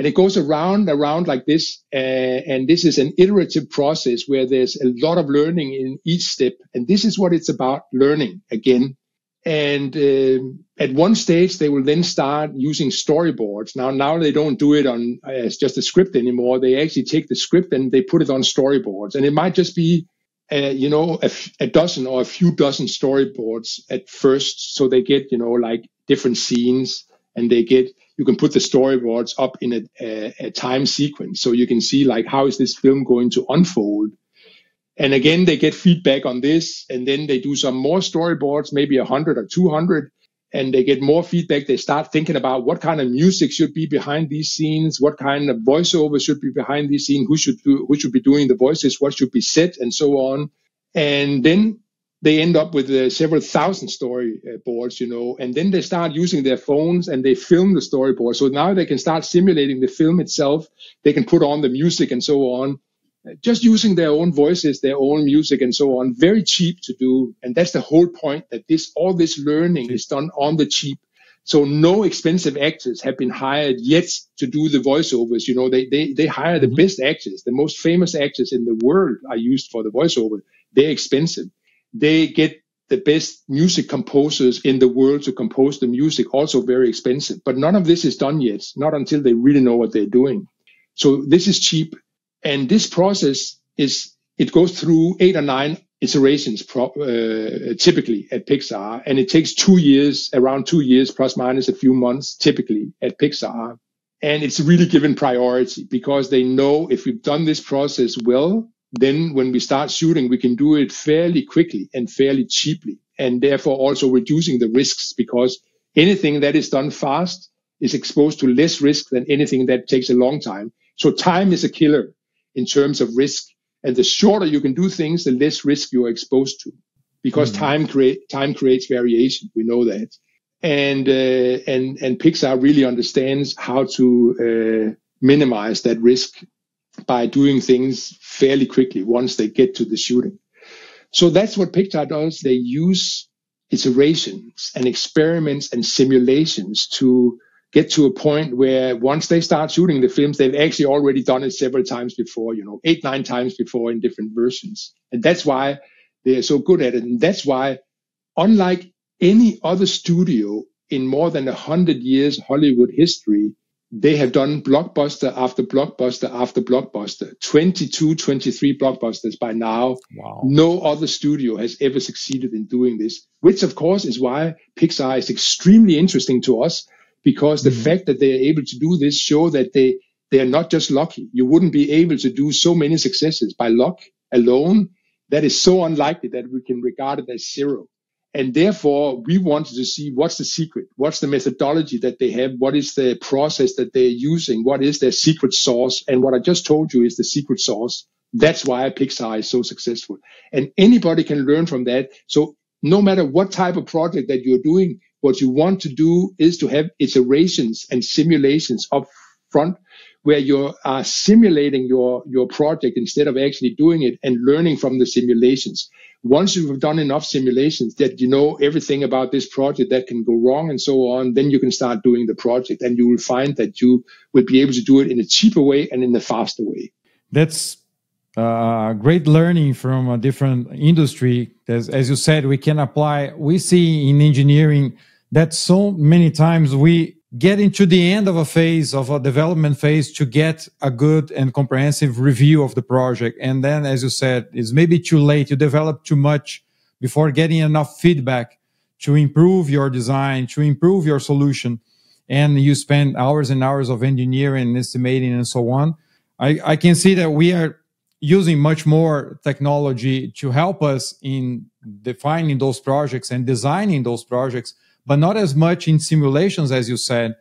and it goes around around like this uh, and this is an iterative process where there's a lot of learning in each step. And this is what it's about learning again. And uh, at one stage they will then start using storyboards. Now now they don't do it on as just a script anymore. They actually take the script and they put it on storyboards. And it might just be uh, you know, a, dozen or a few dozen storyboards at first. So they get, you know, like different scenes and they get, you can put the storyboards up in a, a, a time sequence. So you can see like, how is this film going to unfold? And again, they get feedback on this and then they do some more storyboards, maybe a hundred or 200 and they get more feedback. They start thinking about what kind of music should be behind these scenes, what kind of voiceover should be behind these scenes, who should do, who should be doing the voices, what should be said, and so on. And then they end up with uh, several thousand storyboards, you know, and then they start using their phones and they film the storyboard. So now they can start simulating the film itself. They can put on the music and so on just using their own voices, their own music, and so on. Very cheap to do, and that's the whole point. That this all this learning is done on the cheap. So no expensive actors have been hired yet to do the voiceovers. You know, they they they hire the mm-hmm. best actors, the most famous actors in the world are used for the voiceover. They're expensive. They get the best music composers in the world to compose the music, also very expensive. But none of this is done yet, not until they really know what they're doing. So this is cheap and this process is, it goes through eight or nine iterations pro, uh, typically at Pixar. And it takes two years, around two years, plus minus a few months, typically at Pixar. And it's really given priority because they know if we've done this process well, then when we start shooting, we can do it fairly quickly and fairly cheaply. And therefore also reducing the risks because anything that is done fast is exposed to less risk than anything that takes a long time. So time is a killer in terms of risk. And the shorter you can do things, the less risk you're exposed to, because mm-hmm. time create time creates variation. We know that, and uh, and and Pixar really understands how to uh, minimize that risk by doing things fairly quickly once they get to the shooting. So that's what Pixar does. They use iterations and experiments and simulations to get to a point where once they start shooting the films, they've actually already done it several times before, you know, eight, nine times before in different versions. And that's why they're so good at it. And that's why, unlike any other studio in more than a hundred years Hollywood history, they have done blockbuster after blockbuster after blockbuster, 22, 23 blockbusters by now. Wow. No other studio has ever succeeded in doing this, which of course is why Pixar is extremely interesting to us because the mm-hmm. fact that they are able to do this show that they they are not just lucky. You wouldn't be able to do so many successes by luck alone. That is so unlikely that we can regard it as zero. And therefore, we wanted to see what's the secret, what's the methodology that they have, what is the process that they're using, what is their secret sauce. And what I just told you is the secret sauce. That's why Pixar is so successful. And anybody can learn from that. So no matter what type of project that you're doing, what you want to do is to have iterations and simulations up front where you are simulating your, your project instead of actually doing it and learning from the simulations. Once you've done enough simulations that you know everything about this project that can go wrong and so on, then you can start doing the project and you will find that you will be able to do it in a cheaper way and in a faster way. That's uh, great learning from a different industry. As, as you said, we can apply, we see in engineering that so many times we get into the end of a phase of a development phase to get a good and comprehensive review of the project. And then as you said it's maybe too late. You develop too much before getting enough feedback to improve your design to improve your solution. And you spend hours and hours of engineering estimating and so on. I, I can see that we are using much more technology to help us in defining those projects and designing those projects but not as much in simulations as you said.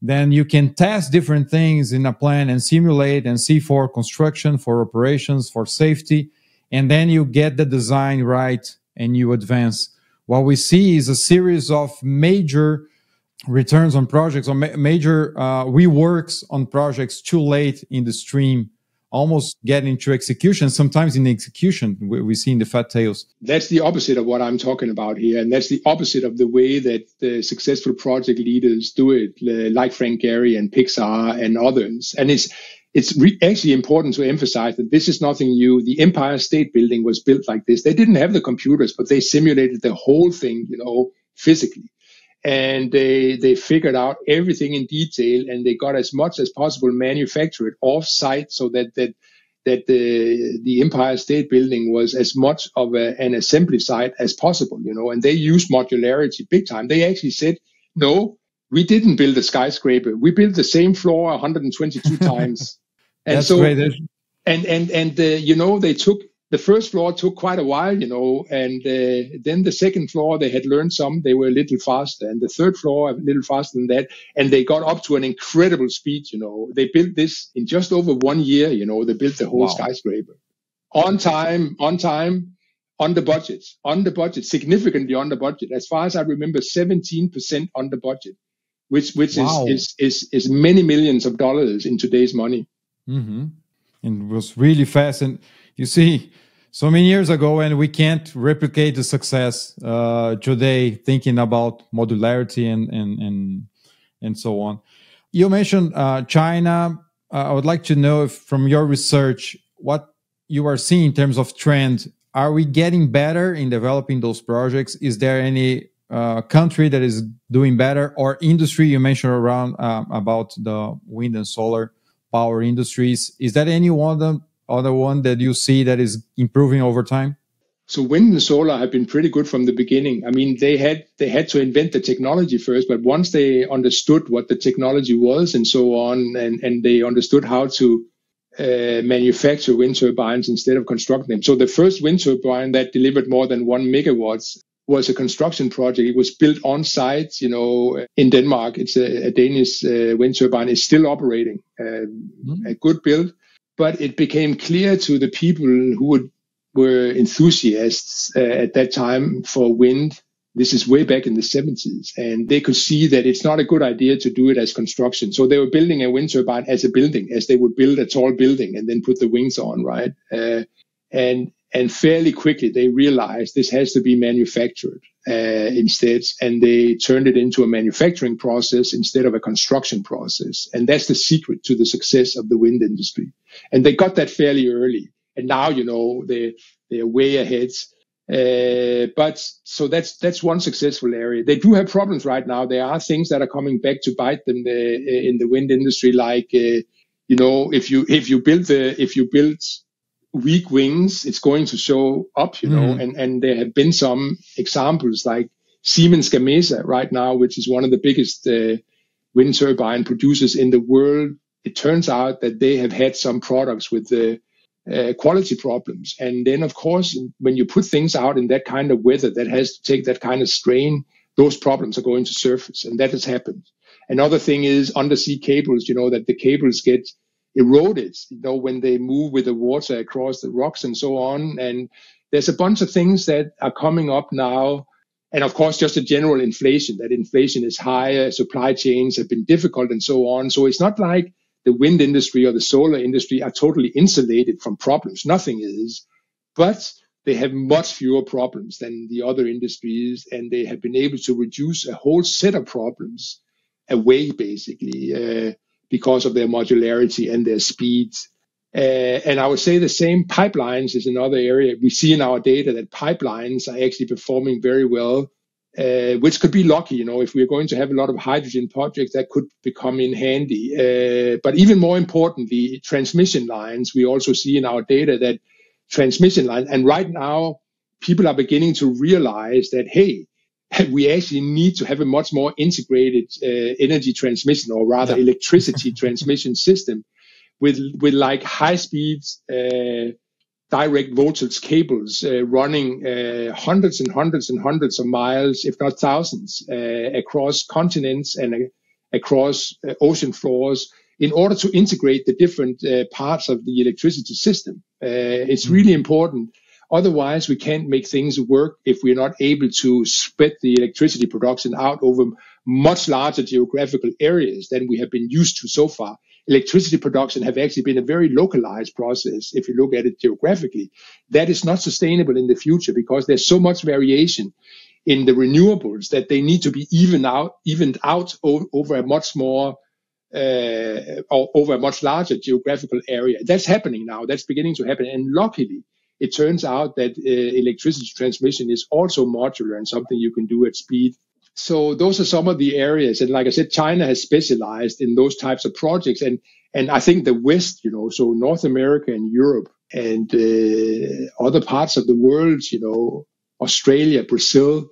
Then you can test different things in a plan and simulate and see for construction for operations for safety and then you get the design right and you advance. What we see is a series of major returns on projects or ma- major uh, reworks on projects too late in the stream almost get into execution. Sometimes in execution, we, we see in the fat tails. That's the opposite of what I'm talking about here. And that's the opposite of the way that the successful project leaders do it, like Frank Gehry and Pixar and others. And it's, it's re- actually important to emphasize that this is nothing new. The Empire State Building was built like this. They didn't have the computers, but they simulated the whole thing, you know, physically and they they figured out everything in detail and they got as much as possible manufactured off site so that that that the the Empire State Building was as much of a, an assembly site as possible, you know, and they used modularity big time. They actually said, no, we didn't build a skyscraper. We built the same floor 122 times. And That's so, great. and and and uh, you know, they took the first floor took quite a while, you know, and uh, then the second floor they had learned some, they were a little faster, and the third floor a little faster than that, and they got up to an incredible speed, you know. They built this in just over one year, you know. They built the whole wow. skyscraper on time, on time, on the budget, on the budget, significantly on the budget. As far as I remember, 17% on the budget, which which wow. is, is is is many millions of dollars in today's money. Mm-hmm. And it was really fast and you see so many years ago and we can't replicate the success uh, today thinking about modularity and and and, and so on. You mentioned uh, china. Uh, i would like to know if from your research what you are seeing in terms of trend are we getting better in developing those projects? Is there any uh, country that is doing better or industry? You mentioned around um, about the wind and solar power industries. Is that any one of them other one that you see that is improving over time? So wind and solar have been pretty good from the beginning. I mean, they had they had to invent the technology first, but once they understood what the technology was and so on, and and they understood how to uh, manufacture wind turbines instead of constructing them. So the first wind turbine that delivered more than one megawatts was a construction project. It was built on site, you know, in Denmark. It's a, a Danish uh, wind turbine. It's still operating. Mm-hmm. A good build but it became clear to the people who would, were enthusiasts uh, at that time for wind. This is way back in the 70s, and they could see that it's not a good idea to do it as construction. So they were building a wind turbine as a building, as they would build a tall building and then put the wings on, right? Uh, and and fairly quickly they realized this has to be manufactured uh, instead, and they turned it into a manufacturing process instead of a construction process. And that's the secret to the success of the wind industry. And they got that fairly early, and now you know they they're way ahead. Uh, but so that's that's one successful area. They do have problems right now. There are things that are coming back to bite them the, uh, in the wind industry, like uh, you know if you if you build the if you build weak wings, it's going to show up, you know, mm. and, and there have been some examples like Siemens Gamesa right now, which is one of the biggest uh, wind turbine producers in the world. It turns out that they have had some products with the uh, quality problems. And then, of course, when you put things out in that kind of weather that has to take that kind of strain, those problems are going to surface. And that has happened. Another thing is undersea cables, you know, that the cables get eroded, you know, when they move with the water across the rocks and so on. And there's a bunch of things that are coming up now. And of course, just a general inflation, that inflation is higher, supply chains have been difficult and so on. So it's not like the wind industry or the solar industry are totally insulated from problems. Nothing is. But they have much fewer problems than the other industries, and they have been able to reduce a whole set of problems away, basically. Uh, because of their modularity and their speeds. Uh, and I would say the same pipelines is another area. We see in our data that pipelines are actually performing very well, uh, which could be lucky. You know, if we're going to have a lot of hydrogen projects, that could become in handy. Uh, but even more importantly, transmission lines. We also see in our data that transmission lines, and right now, people are beginning to realize that hey, we actually need to have a much more integrated uh, energy transmission or rather yeah. electricity transmission system with with like high speed uh, direct voltage cables uh, running uh, hundreds and hundreds and hundreds of miles if not thousands uh, across continents and uh, across ocean floors in order to integrate the different parts of the electricity system it's mm-hmm. really important Otherwise, we can't make things work if we're not able to spread the electricity production out over much larger geographical areas than we have been used to so far. Electricity production have actually been a very localized process if you look at it geographically. That is not sustainable in the future because there's so much variation in the renewables that they need to be even out, evened out over a much more uh, over a much larger geographical area. That's happening now. That's beginning to happen. And luckily, it turns out that uh, electricity transmission is also modular and something you can do at speed. So those are some of the areas. And like I said, China has specialized in those types of projects. And, and I think the West, you know, so North America and Europe and uh, other parts of the world, you know, Australia, Brazil,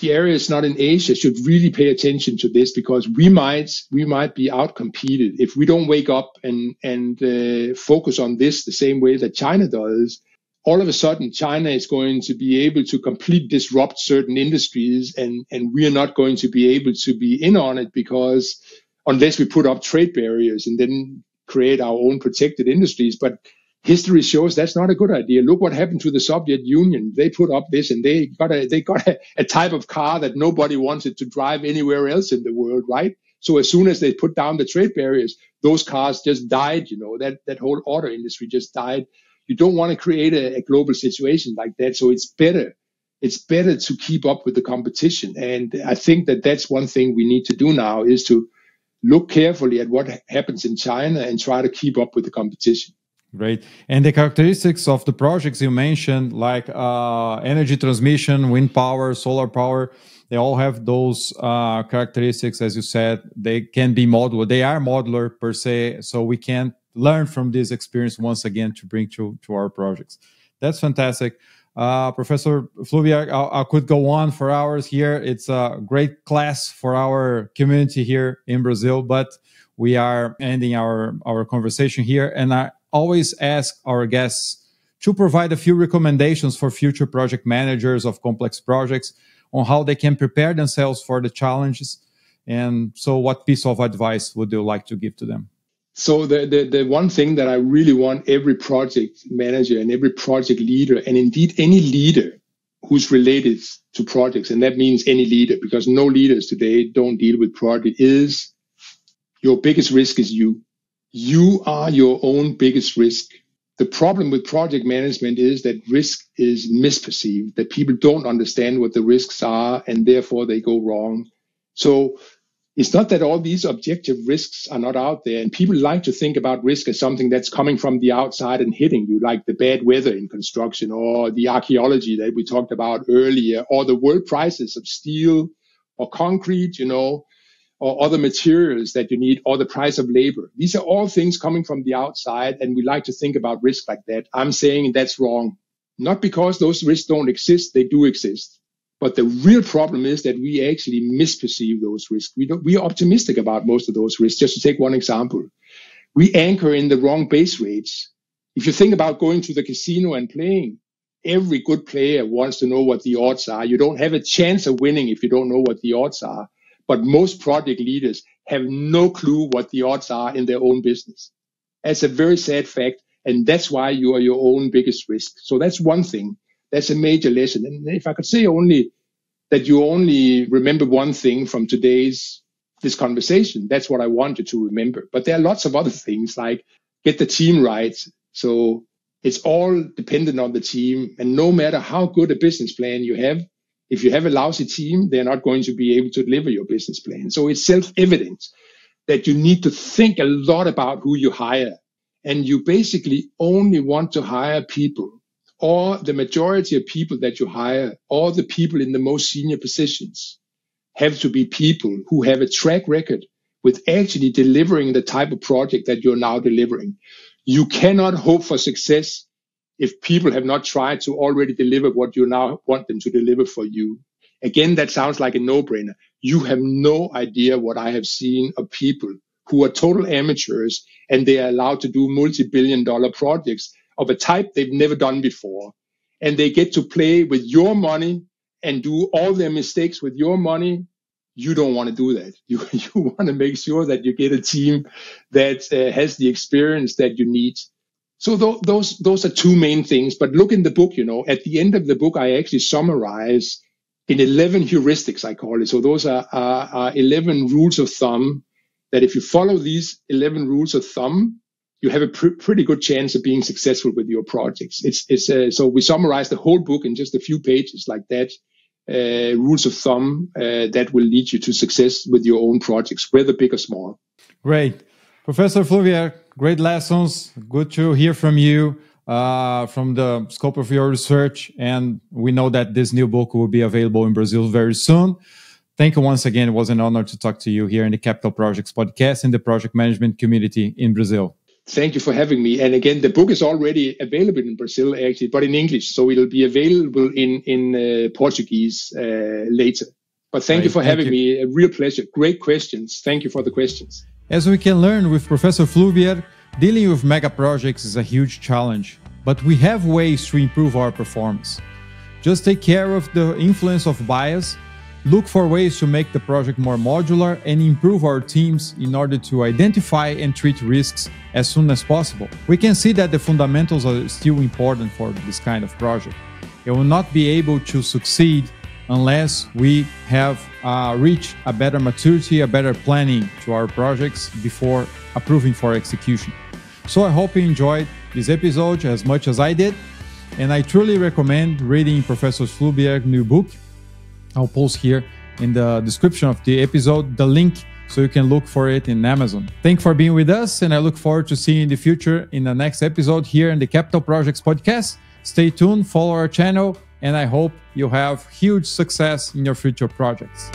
the areas not in Asia should really pay attention to this because we might we might be outcompeted if we don't wake up and and uh, focus on this the same way that China does. All of a sudden, China is going to be able to completely disrupt certain industries, and and we are not going to be able to be in on it because unless we put up trade barriers and then create our own protected industries. But history shows that's not a good idea. Look what happened to the Soviet Union. They put up this and they got a they got a, a, type of car that nobody wanted to drive anywhere else in the world, right? So as soon as they put down the trade barriers, those cars just died, you know, that that whole auto industry just died. You don't want to create a, a global situation like that. So it's better it's better to keep up with the competition. And I think that that's one thing we need to do now is to look carefully at what happens in China and try to keep up with the competition. Great. And the characteristics of the projects you mentioned, like uh, energy transmission, wind power, solar power, they all have those uh, characteristics. As you said, they can be modular. They are modular per se. So we can learn from this experience once again to bring to, to our projects. That's fantastic. Uh, Professor Flyvbjerg, I, I, could go on for hours here. It's a great class for our community here in Brazil, but we are ending our, our conversation here. And I always ask our guests to provide a few recommendations for future project managers of complex projects on how they can prepare themselves for the challenges. And so, what piece of advice would you like to give to them? So the, the, the one thing that I really want every project manager and every project leader, and indeed any leader who's related to projects, and that means any leader, because no leaders today don't deal with project, is your biggest risk is you. You are your own biggest risk. The problem with project management is that risk is misperceived, that people don't understand what the risks are, and therefore they go wrong. So it's not that all these objective risks are not out there. And people like to think about risk as something that's coming from the outside and hitting you, like the bad weather in construction or the archaeology that we talked about earlier, or the world prices of steel or concrete, you know, or other materials that you need, or the price of labor. These are all things coming from the outside. And we like to think about risk like that. I'm saying that's wrong. Not because those risks don't exist, they do exist. But the real problem is that we actually misperceive those risks. We, we are optimistic about most of those risks. Just to take one example, we anchor in the wrong base rates. If you think about going to the casino and playing, every good player wants to know what the odds are. You don't have a chance of winning if you don't know what the odds are. But most project leaders have no clue what the odds are in their own business. That's a very sad fact. And that's why you are your own biggest risk. So that's one thing. That's a major lesson. And if I could say only that you only remember one thing from today's this conversation, that's what I wanted to remember. But there are lots of other things like get the team right. So it's all dependent on the team. And no matter how good a business plan you have, if you have a lousy team, they're not going to be able to deliver your business plan. So it's self-evident that you need to think a lot about who you hire. And you basically only want to hire people or the majority of people that you hire, or the people in the most senior positions, have to be people who have a track record with actually delivering the type of project that you're now delivering. You cannot hope for success if people have not tried to already deliver what you now want them to deliver for you. Again, that sounds like a no brainer. You have no idea what I have seen of people who are total amateurs and they are allowed to do multi billion dollar projects of a type they've never done before. And they get to play with your money and do all their mistakes with your money. You don't want to do that. You, you want to make sure that you get a team that uh, has the experience that you need. So th- those, those are two main things. But look in the book, you know, at the end of the book, I actually summarize in 11 heuristics, I call it. So those are, are, are 11 rules of thumb that if you follow these 11 rules of thumb, you have a pr- pretty good chance of being successful with your projects. It's, it's uh, so we summarize the whole book in just a few pages like that. Uh, rules of thumb uh, that will lead you to success with your own projects, whether big or small. Great. Professor Flyvbjerg, great lessons. Good to hear from you. uh, from the scope of your research. And we know that this new book will be available in Brazil very soon. Thank you once again. It was an honor to talk to you here in the Capital Projects podcast in the project management community in Brazil. Thank you for having me. And again, the book is already available in Brazil, actually, but in English. So it'll be available in in uh, Portuguese uh, later. But thank right, you for having you. me. A real pleasure. Great questions. Thank you for the questions. As we can learn with Professor Flyvbjerg, dealing with mega projects is a huge challenge, but we have ways to improve our performance. Just take care of the influence of bias look for ways to make the project more modular and improve our teams in order to identify and treat risks as soon as possible. We can see that the fundamentals are still important for this kind of project. It will not be able to succeed unless we have uh, reached a better maturity, a better planning to our projects before approving for execution. So I hope you enjoyed this episode as much as I did, and I truly recommend reading Professor Flyvbjerg's new book, I'll post here in the description of the episode the link so you can look for it in Amazon. Thank for being with us, and I look forward to seeing you in the future in the next episode here in the Capital Projects podcast. Stay tuned, follow our channel, and I hope you have huge success in your future projects.